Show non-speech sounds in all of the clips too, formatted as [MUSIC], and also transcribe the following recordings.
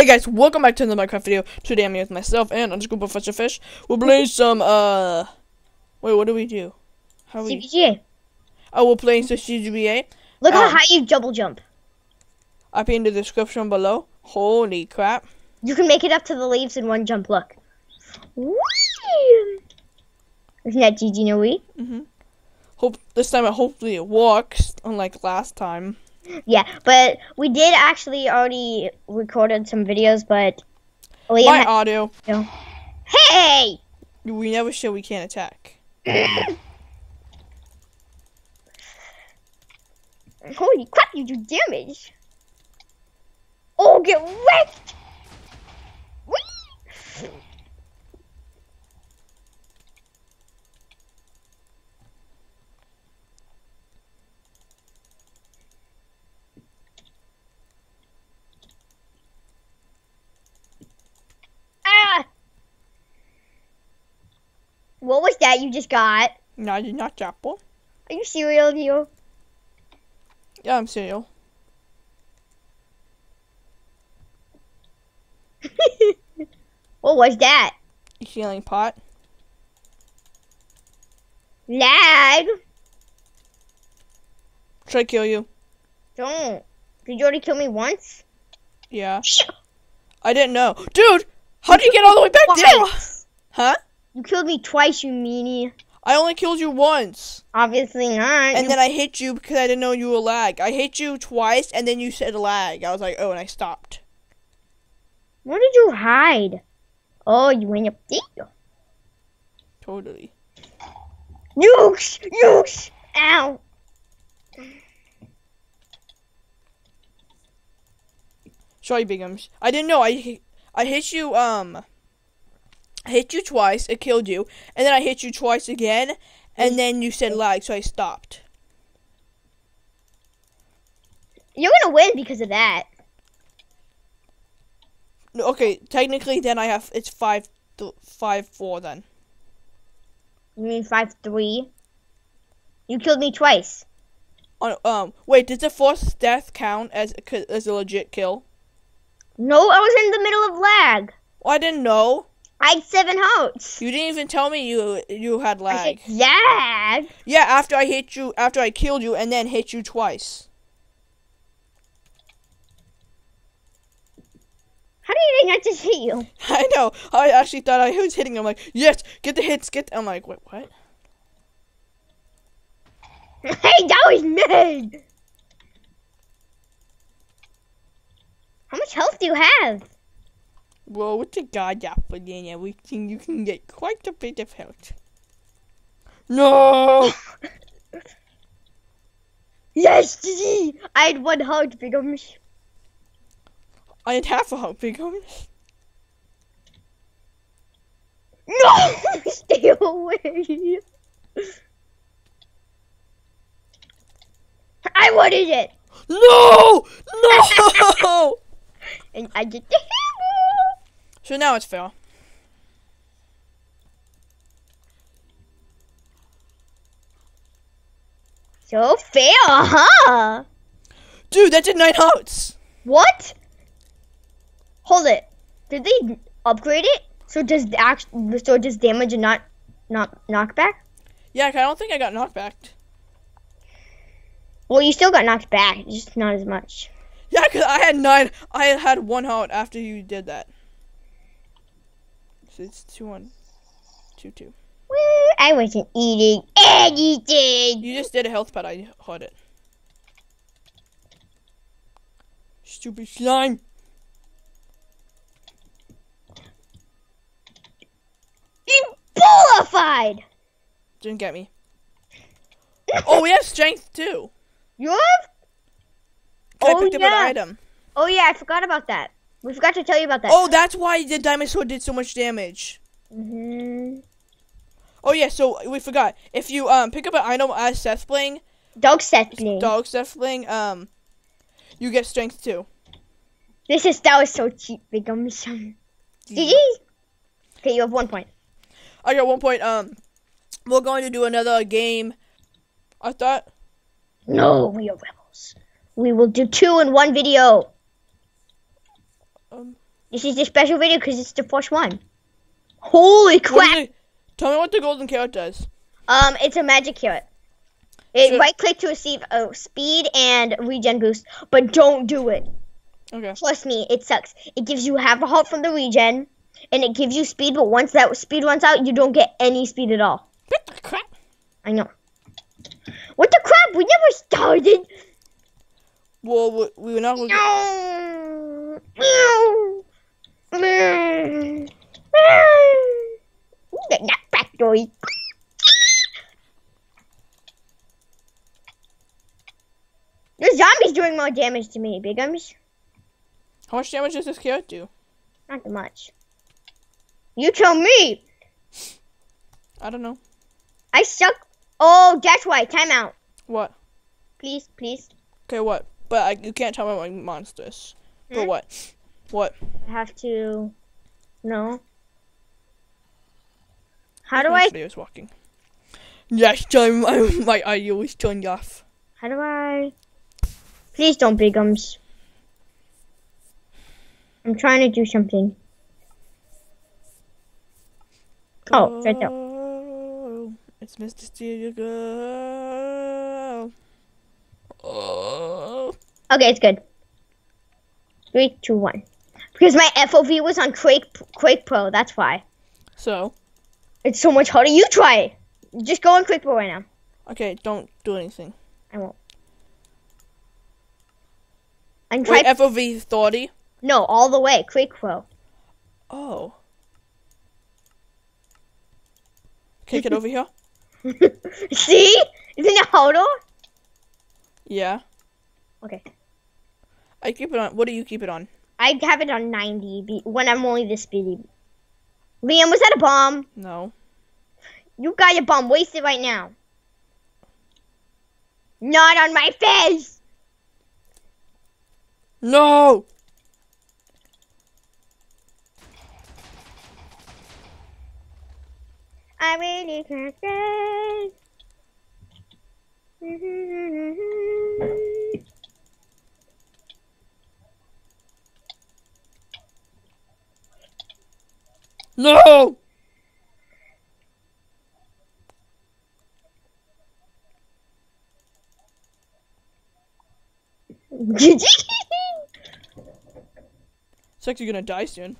Hey guys, welcome back to another Minecraft video. Today I'm here with myself and underscore Professor Fish. We're playing some, uh... Wait, what do we do? How we... CPGA. Oh, we're playing some CGBA. Look how Um, high you double jump. I'll be in the description below. Holy crap. You can make it up to the leaves in one jump. Look. Whee! Isn't that GG no we? Hope this time it hopefully it works, unlike last time. Yeah, but we did actually already recorded some videos, but Liam My audio, Hey! we never said we can't attack. [COUGHS] Holy crap, you do damage. Oh, get wrecked! Whee! Ah! What was that you just got? No, I did not chapel. Are you serial, you? Yeah, I'm serial. [LAUGHS] what was that? Healing pot. Lag? Try to kill you. Don't. Did you already kill me once? Yeah. I didn't know. Dude! how did you get all the way back [LAUGHS] down? Huh? You killed me twice, you meanie. I only killed you once. Obviously not. And then I hit you because I didn't know you were lag. I hit you twice and then you said lag. I was like, oh, and I stopped. Where did you hide? Oh, you went up there. Totally. Nukes! Nukes! Ow! Sorry, Bigums. I didn't know. I I hit you. Um, I hit you twice. It killed you, and then I hit you twice again, and then you said lag, so I stopped. You're gonna win because of that. Okay, technically, then I have it's five, th- five, four. Then You mean 5-3? You killed me twice. on um, wait, does the fourth death count as as a legit kill? No, I was in the middle of lag. Well, I didn't know. I had seven hearts. You didn't even tell me you you had I lag. said lag. Yeah, after I hit you, after I killed you, and then hit you twice. How do you think I just hit you? [LAUGHS] I know. I actually thought I was hitting. I'm like, yes, get the hits, get. I'm like, wait, what? [LAUGHS] hey, that was me! How much health do you have? Well, with the god apple and everything, you can get quite a bit of health. No. [LAUGHS] Yes, GG! I had one heart, Bigums. I had half a heart, Bigums. No! [LAUGHS] Stay away! I wanted it! No, no. [LAUGHS] And I get the! So now it's fair. So fair, huh? Dude, that did nine hearts. What? Hold it. Did they upgrade it? So does act so does damage and not not knockback? Yeah, I don't think I got knocked back. Well, you still got knocked back, just not as much. Yeah, 'cause I had nine. I had had one heart after you did that. So it's two one, two two. Well, I wasn't eating anything. You just did a health pad. I heard it. Stupid slime. Bullified. Didn't get me. Oh, we have strength too. [LAUGHS] You have? I Oh, picked up yeah. an item. Oh yeah, I forgot about that. We forgot to tell you about that. Oh, that's why the diamond sword did so much damage. hmm Oh yeah, so we forgot. If you um pick up an item as Seth playing, Dog set me. dog Seth playing, um, you get strength too. This is that was so cheap, big gums. [LAUGHS] GG. Okay, you have one point. I got one point. Um, we're going to do another game. I thought. No, we are rebels. We will do two in one video. This is a special video because it's the first one. Holy crap! it- Tell me what the golden carrot does. Um, it's a magic carrot. It Sure. right click to receive a speed and regen boost, but don't do it. Okay. Trust me, it sucks. It gives you half a heart from the regen, and it gives you speed, but once that speed runs out, you don't get any speed at all. What the crap? I know. What the crap? We never started. Well, we, we were not. Gonna, Meow. Ooh, nut factory. The zombie's doing more damage to me, Bigums. how much damage does this carrot do? Not that much. You tell me. I don't know. I suck. Oh, that's why. Time out. What? Please, please. Okay, what? But I, you can't tell me my monsters. For Hmm? what? What? I have to. No. How do I? video is walking. Next time, [LAUGHS] oh my, my audio is turned off. How do I? Please don't, Bigums. I'm trying to do something. Oh, right there. Girl, It's Mr. Steel Girl. Oh. Okay, it's good. Three, two, one. Because my FOV was on Quake Quake Pro. That's why. So, It's so much harder. You try it. Just go on Quake Pro right now. okay, don't do anything. I won't. And Wait, try. FOV 30? no, all the way. Quake Pro. Oh. Okay, get over here. [LAUGHS] See? Isn't it harder? Yeah. Okay. I keep it on. What do you keep it on? I have it on 90 be- when I'm only this speedy. Liam, was that a bomb? No. You got a bomb. wasted right now. Not on my face. No! I really can't say. Mm-hmm. No! You? It's like you're gonna die soon.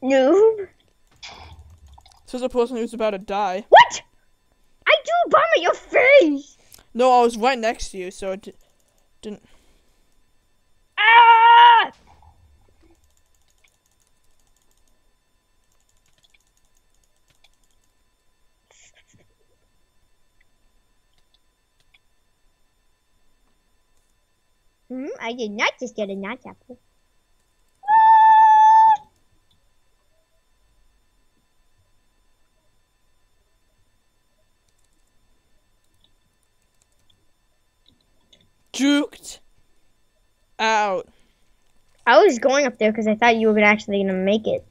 Noob. Says a person who's about to die. What? I do a bomb at your face. No, I was right next to you, so it di- didn't. Hmm, I did not just get a notch apple. Juked out. I was going up there because I thought you were actually gonna make it.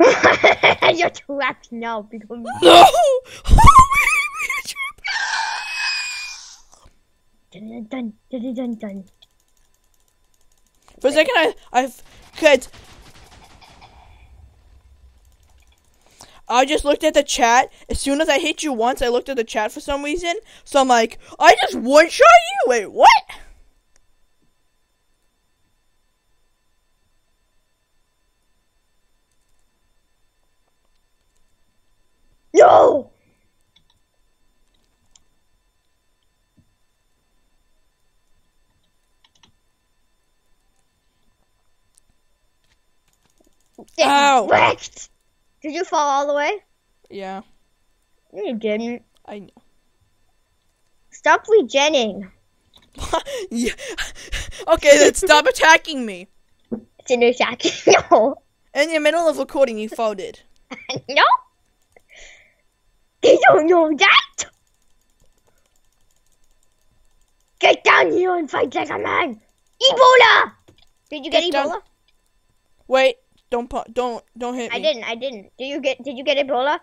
[LAUGHS] You're trapped now because No! [LAUGHS] For a second, I, I've, cause I just looked at the chat. As soon as I hit you once, I looked at the chat for some reason. So I'm like, I just one shot you. Wait, what? No! Oh, Ow. wrecked! Did you fall all the way? Yeah, No, You didn't. I know. Stop regenning. [LAUGHS] yeah. Okay, then [LAUGHS] stop attacking me. It's an attack. [LAUGHS] no. In the middle of recording, you folded. no? They don't know that! Get down here and fight like a man! Ebola! Did you get, Get down- Ebola? Wait, don't don't don't hit me. I didn't, I didn't. Did you get did you get Ebola?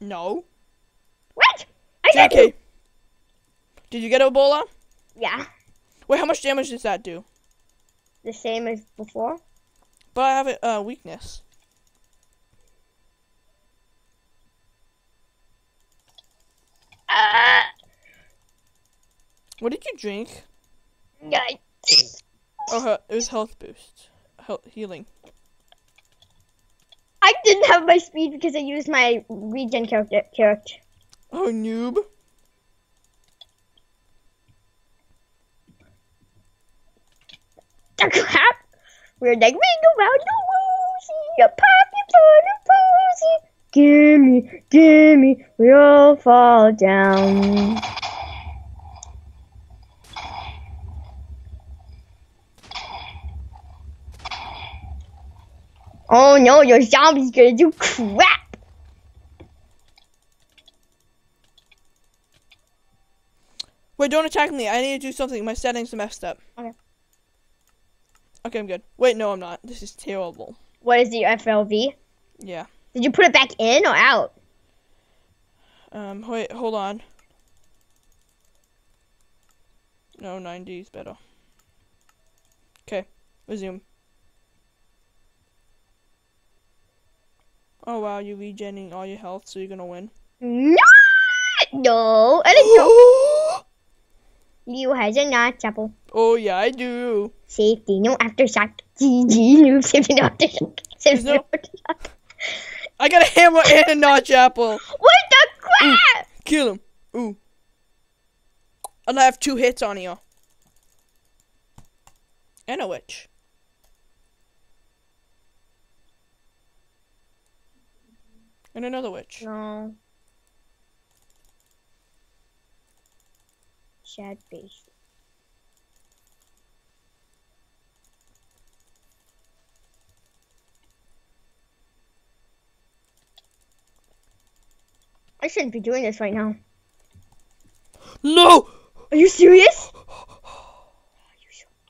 No. What? I JK. Did you get Ebola? Yeah, Wait, how much damage does that do? the same as before. But I have a uh, weakness. Uh, What did you drink? yeah. Oh, it was health boost. Health healing. I didn't have my speed because I used my regen character. character. Oh, noob. The crap! We're like, we go round the woozy, a pocket full of posy. Gimme, gimme, we all fall down. Oh no, your zombie's gonna do crap! Wait, don't attack me. I need to do something. My settings are messed up. Okay. Okay, I'm good. Wait, no, I'm not. This is terrible. What is the FOV? Yeah. Did you put it back in or out? Um, wait, hold on. No, 90 is better. Okay, resume. Oh wow, you're regenerating all your health, so you're gonna win. No! No, I didn't know. You has a notch apple. oh yeah, I do. Safety, no aftershock. GG, noob, [LAUGHS] safety, no aftershock. Safety, no- no aftershock. I got a hammer and a notch apple. What the crap? Kill him. Ooh. And I have two hits on you. And a witch. And another witch. No. Sad face. I shouldn't be doing this right now. No! Are you serious?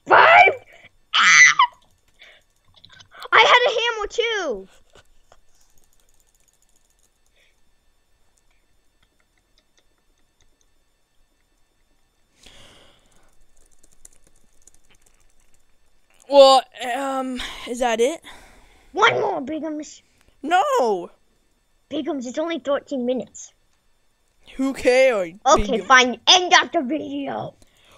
Five! Ah! I had a hammer too. Well, um, is that it? One more, Bigums. No! Bigums, it's only 13 minutes. Who cares? Okay, Big- fine. End of the video.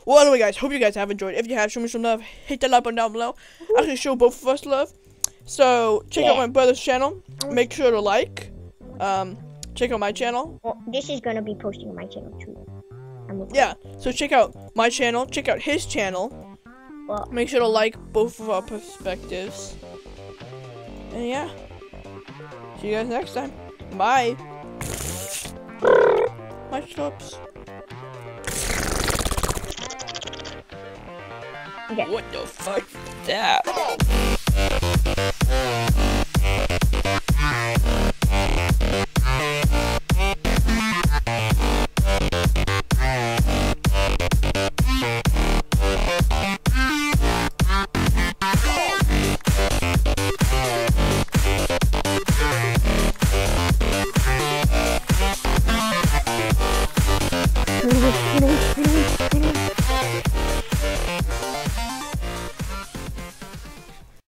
Well, anyway, guys, hope you guys have enjoyed. If you have, show me some love. Hit that like button down below. Actually, show both of us love. So, check out my brother's channel. Make sure to like. Um, check out my channel. Well, this is gonna be posting on my channel too. I'm. Yeah, so check out my channel. Check out his channel. Well, Make sure to like both of our perspectives. And yeah. See you guys next time. Bye. My stops. Okay. What the fuck is that?